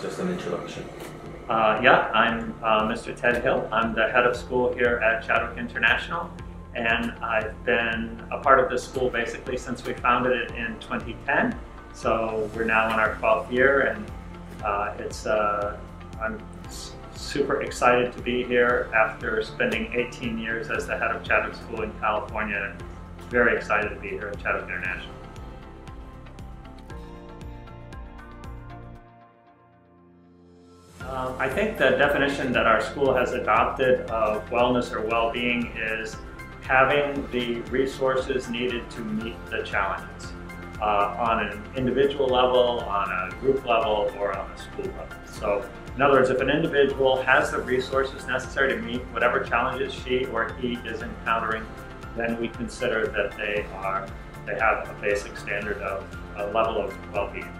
just an introduction. Uh, yeah, I'm uh, Mr. Ted Hill. I'm the head of school here at Chadwick International, and I've been a part of this school basically since we founded it in 2010. So we're now in our 12th year, and uh, it's uh, I'm super excited to be here after spending 18 years as the head of Chadwick School in California. Very excited to be here at Chadwick International. Um, I think the definition that our school has adopted of wellness or well-being is having the resources needed to meet the challenges uh, on an individual level, on a group level, or on a school level. So in other words, if an individual has the resources necessary to meet whatever challenges she or he is encountering, then we consider that they are they have a basic standard of a level of well-being.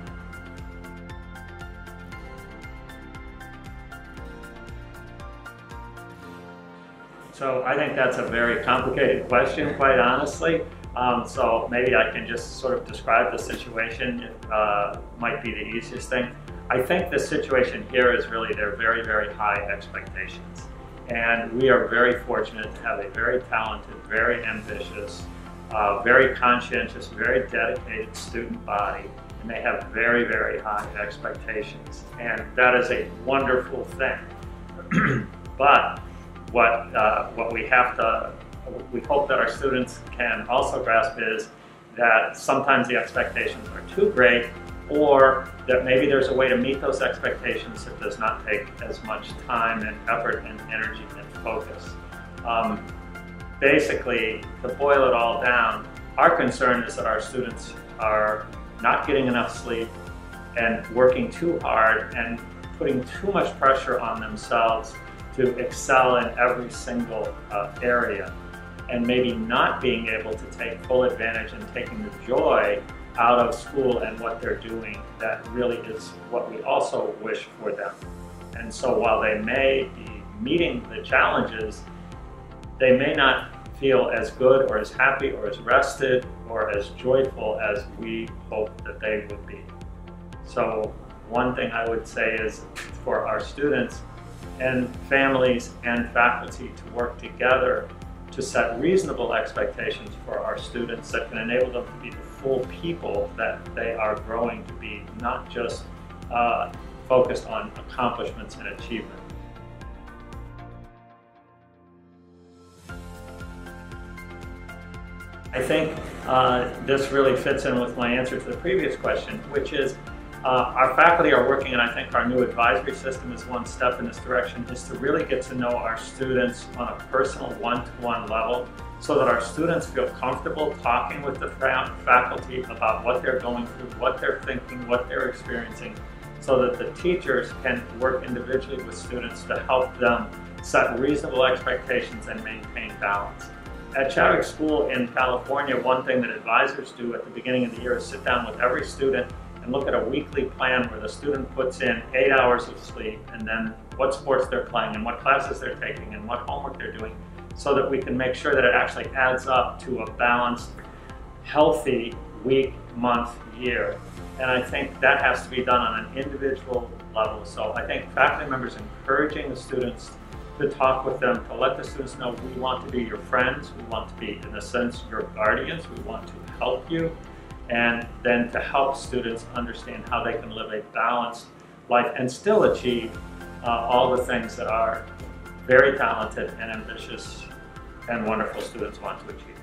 So I think that's a very complicated question, quite honestly. Um, so maybe I can just sort of describe the situation. It uh, might be the easiest thing. I think the situation here is really they're very, very high expectations. And we are very fortunate to have a very talented, very ambitious, uh, very conscientious, very dedicated student body. And they have very, very high expectations. And that is a wonderful thing. but what, uh, what we have to, we hope that our students can also grasp is that sometimes the expectations are too great or that maybe there's a way to meet those expectations that does not take as much time and effort and energy and focus. Um, basically, to boil it all down, our concern is that our students are not getting enough sleep and working too hard and putting too much pressure on themselves to excel in every single uh, area and maybe not being able to take full advantage and taking the joy out of school and what they're doing that really is what we also wish for them. And so while they may be meeting the challenges, they may not feel as good or as happy or as rested or as joyful as we hope that they would be. So one thing I would say is for our students, and families and faculty to work together to set reasonable expectations for our students that can enable them to be the full people that they are growing to be, not just uh, focused on accomplishments and achievement. I think uh, this really fits in with my answer to the previous question, which is uh, our faculty are working, and I think our new advisory system is one step in this direction, is to really get to know our students on a personal one-to-one -one level so that our students feel comfortable talking with the faculty about what they're going through, what they're thinking, what they're experiencing, so that the teachers can work individually with students to help them set reasonable expectations and maintain balance. At Chadwick School in California, one thing that advisors do at the beginning of the year is sit down with every student and look at a weekly plan where the student puts in eight hours of sleep and then what sports they're playing and what classes they're taking and what homework they're doing so that we can make sure that it actually adds up to a balanced, healthy week, month, year. And I think that has to be done on an individual level. So I think faculty members encouraging the students to talk with them, to let the students know we want to be your friends, we want to be, in a sense, your guardians, we want to help you, and then to help students understand how they can live a balanced life and still achieve uh, all the things that our very talented and ambitious and wonderful students want to achieve.